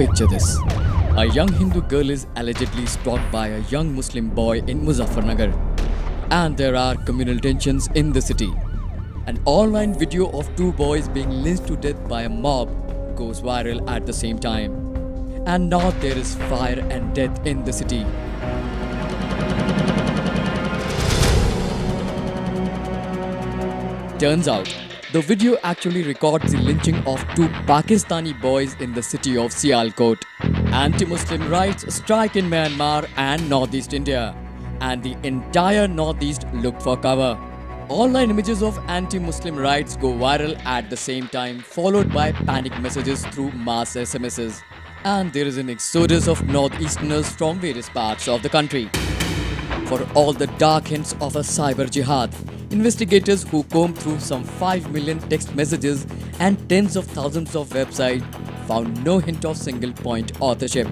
Picture this. A young Hindu girl is allegedly stalked by a young Muslim boy in Muzaffarnagar. And there are communal tensions in the city. An online video of two boys being lynched to death by a mob goes viral at the same time. And now there is fire and death in the city. Turns out, the video actually records the lynching of two Pakistani boys in the city of Sialkot. Anti-Muslim riots strike in Myanmar and Northeast India, and the entire Northeast looked for cover. Online images of anti-Muslim riots go viral at the same time, followed by panic messages through mass SMSs. And there is an exodus of Northeasterners from various parts of the country. For all the dark hints of a cyber jihad, investigators who combed through some 5 million text messages and tens of thousands of websites found no hint of single point authorship.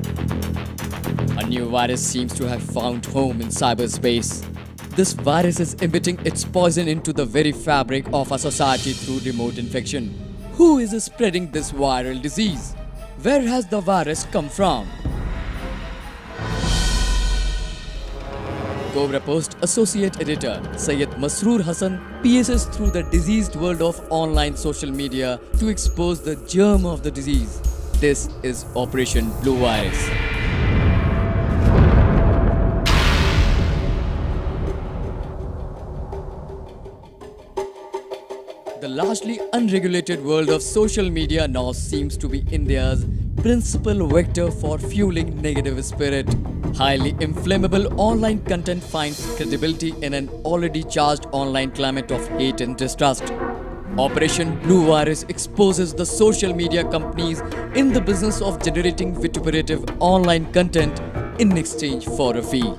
A new virus seems to have found home in cyberspace. This virus is emitting its poison into the very fabric of our society through remote infection. Who is spreading this viral disease? Where has the virus come from? Cobra Post Associate Editor Syed Masroor Hassan pierces through the diseased world of online social media to expose the germ of the disease. This is Operation Blue Virus. The largely unregulated world of social media now seems to be India's principal vector for fueling negative spirit. Highly inflammable online content finds credibility in an already charged online climate of hate and distrust. Operation Blue Virus exposes the social media companies in the business of generating vituperative online content in exchange for a fee.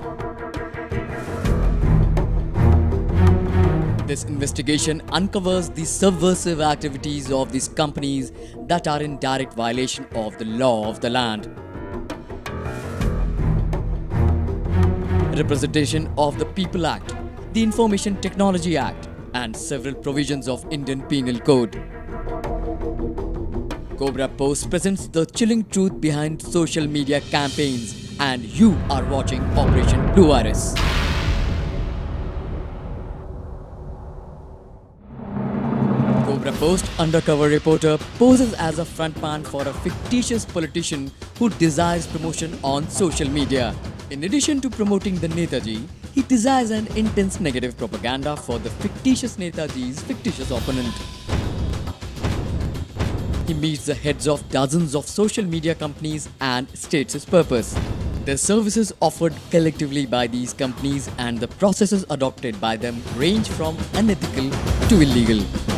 This investigation uncovers the subversive activities of these companies that are in direct violation of the law of the land. Representation of the People Act, the Information Technology Act, and several provisions of Indian Penal Code. Cobra Post presents the chilling truth behind social media campaigns, and you are watching Operation Blue Virus. Cobra Post undercover reporter poses as a frontman for a fictitious politician who desires promotion on social media. In addition to promoting the Netaji, he desires an intense negative propaganda for the fictitious Netaji's fictitious opponent. He meets the heads of dozens of social media companies and states his purpose. The services offered collectively by these companies and the processes adopted by them range from unethical to illegal.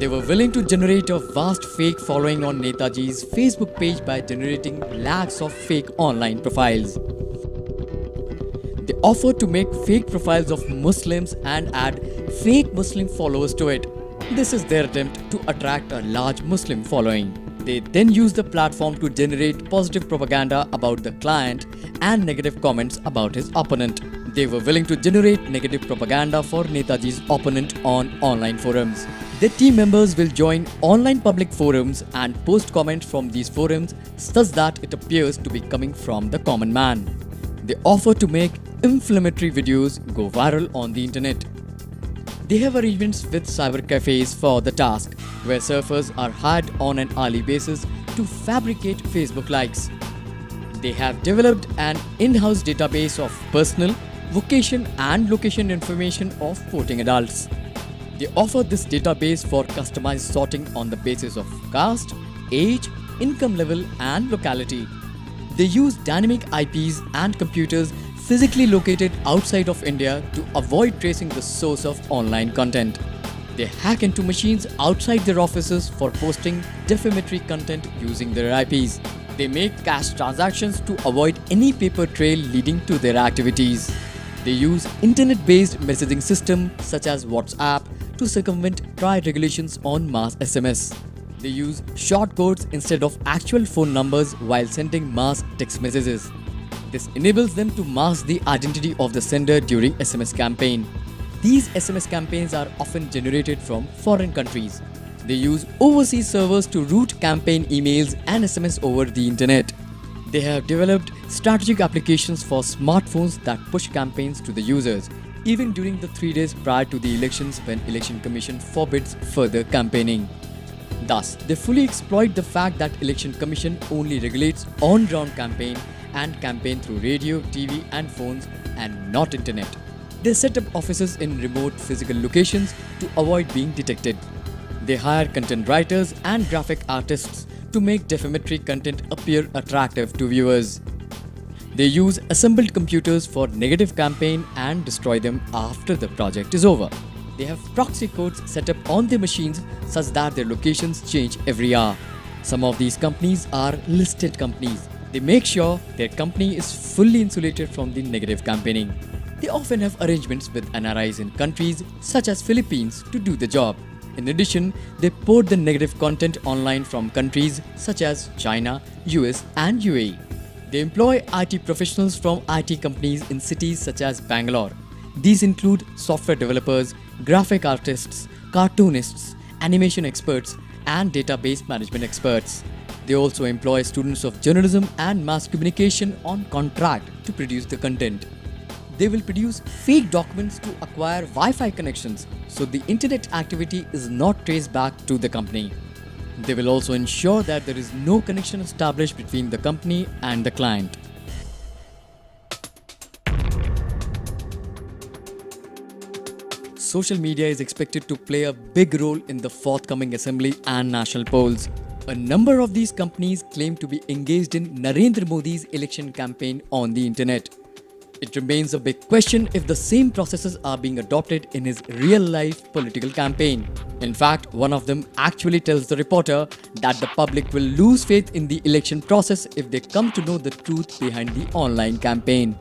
They were willing to generate a vast fake following on Netaji's Facebook page by generating lakhs of fake online profiles. They offered to make fake profiles of Muslims and add fake Muslim followers to it. This is their attempt to attract a large Muslim following. They then use the platform to generate positive propaganda about the client and negative comments about his opponent. They were willing to generate negative propaganda for Netaji's opponent on online forums. Their team members will join online public forums and post comments from these forums such that it appears to be coming from the common man. They offer to make inflammatory videos go viral on the internet. They have arrangements with cyber cafes for the task, where surfers are hired on an hourly basis to fabricate Facebook likes. They have developed an in-house database of personal, vocation and location information of 14 adults. They offer this database for customized sorting on the basis of caste, age, income level, and locality. They use dynamic IPs and computers physically located outside of India to avoid tracing the source of online content. They hack into machines outside their offices for posting defamatory content using their IPs. They make cash transactions to avoid any paper trail leading to their activities. They use internet-based messaging systems such as WhatsApp to circumvent TRAI regulations on mass SMS. They use short codes instead of actual phone numbers while sending mass text messages. This enables them to mask the identity of the sender during SMS campaign. These SMS campaigns are often generated from foreign countries. They use overseas servers to route campaign emails and SMS over the internet. They have developed strategic applications for smartphones that push campaigns to the users, even during the three days prior to the elections when Election Commission forbids further campaigning. Thus, they fully exploit the fact that Election Commission only regulates on-ground campaign and campaign through radio, TV and phones and not internet. They set up offices in remote physical locations to avoid being detected. They hire content writers and graphic artists to make defamatory content appear attractive to viewers. They use assembled computers for negative campaign and destroy them after the project is over. They have proxy codes set up on their machines such that their locations change every hour. Some of these companies are listed companies. They make sure their company is fully insulated from the negative campaigning. They often have arrangements with NRIs in countries such as Philippines to do the job. In addition, they port the negative content online from countries such as China, US and UAE. They employ IT professionals from IT companies in cities such as Bangalore. These include software developers, graphic artists, cartoonists, animation experts, and database management experts. They also employ students of journalism and mass communication on contract to produce the content. They will produce fake documents to acquire Wi-Fi connections so the internet activity is not traced back to the company. They will also ensure that there is no connection established between the company and the client. Social media is expected to play a big role in the forthcoming assembly and national polls. A number of these companies claim to be engaged in Narendra Modi's election campaign on the internet. It remains a big question if the same processes are being adopted in his real life political campaign. In fact, one of them actually tells the reporter that the public will lose faith in the election process if they come to know the truth behind the online campaign.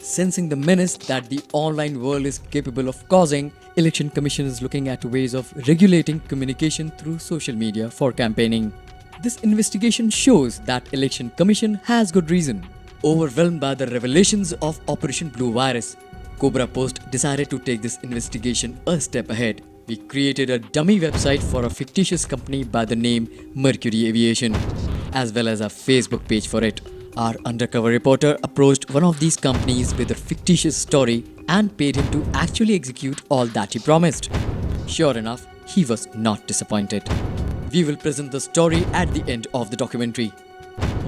Sensing the menace that the online world is capable of causing, Election Commission is looking at ways of regulating communication through social media for campaigning. This investigation shows that Election Commission has good reason Overwhelmed by the revelations of Operation Blue Virus, Cobra Post decided to take this investigation a step ahead. We created a dummy website for a fictitious company by the name Mercury Aviation, as well as a Facebook page for it. Our undercover reporter approached one of these companies with a fictitious story and paid him to actually execute all that he promised. Sure enough, he was not disappointed. We will present the story at the end of the documentary.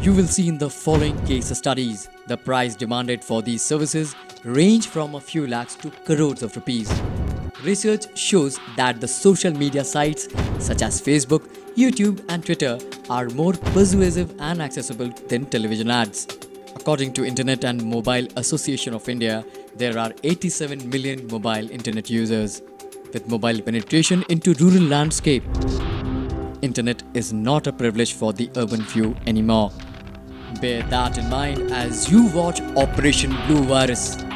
You will see in the following case studies, the price demanded for these services range from a few lakhs to crores of rupees. Research shows that the social media sites such as Facebook, YouTube and Twitter are more persuasive and accessible than television ads. According to Internet and Mobile Association of India, there are 87 million mobile internet users. With mobile penetration into rural landscape, internet is not a privilege for the urban few anymore. Bear that in mind as you watch Operation Blue Virus.